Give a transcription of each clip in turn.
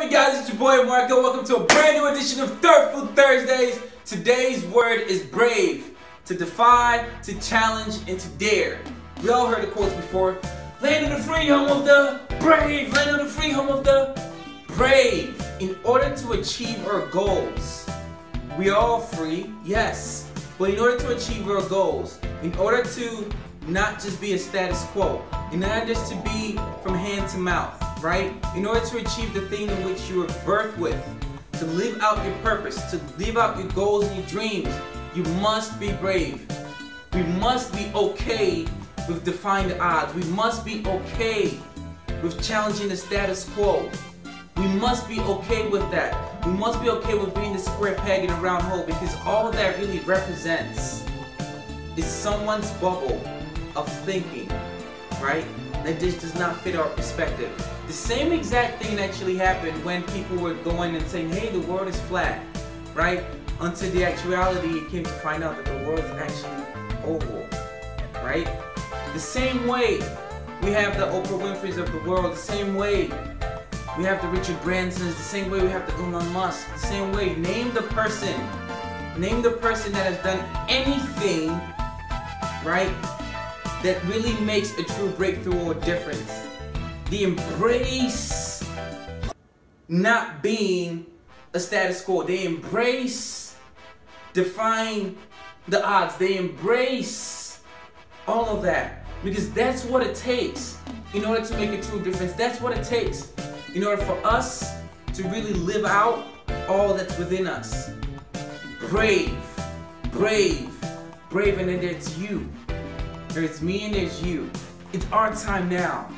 up, you guys? It's your boy Marco. Welcome to a brand new edition of Thoughtful Thursdays. Today's word is brave. To defy, to challenge, and to dare. We all heard the quotes before. Land of the free, home of the brave. Land of the free, home of the brave. In order to achieve our goals, we are all free, yes. But in order to achieve our goals, in order to not just be a status quo, in order just to be from hand to mouth, right? In order to achieve the thing in which you were birthed with, to live out your purpose, to live out your goals and your dreams, you must be brave. We must be okay with defying the odds. We must be okay with challenging the status quo. We must be okay with that. We must be okay with being the square peg in a round hole because all that really represents is someone's bubble of thinking, right? That just does not fit our perspective. The same exact thing actually happened when people were going and saying, hey, the world is flat, right? Until the actuality, you came to find out that the world is actually oval, right? The same way we have the Oprah Winfrey's of the world, the same way we have the Richard Bransons, the same way we have the Elon Musk, the same way. Name the person, name the person that has done anything, right, that really makes a true breakthrough or difference. The embrace not being a status quo. They embrace defying the odds. They embrace all of that because that's what it takes in order to make a true difference. That's what it takes in order for us to really live out all that's within us. Brave, brave, brave, and it's you. There's me and there's you. It's our time now.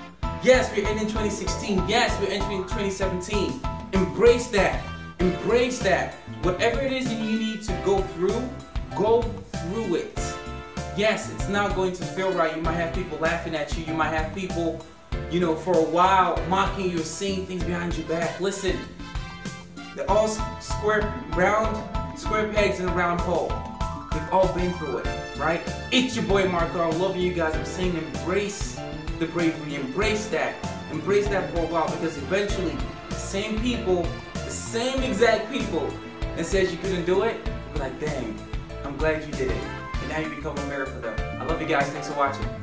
Yes, we're ending 2016. Yes, we're entering 2017. Embrace that. Embrace that. Whatever it is that you need to go through, go through it. Yes, it's not going to feel right. You might have people laughing at you. You might have people, you know, for a while mocking you saying things behind your back. Listen, they're all square, round, square pegs in a round hole. We've all been through it, right? It's your boy Marco. I'm loving you guys. I'm saying embrace the bravery. Embrace that. Embrace that for a while because eventually the same people, the same exact people that says you couldn't do it, be like, dang, I'm glad you did it. And now you become a miracle though. I love you guys. Thanks for watching.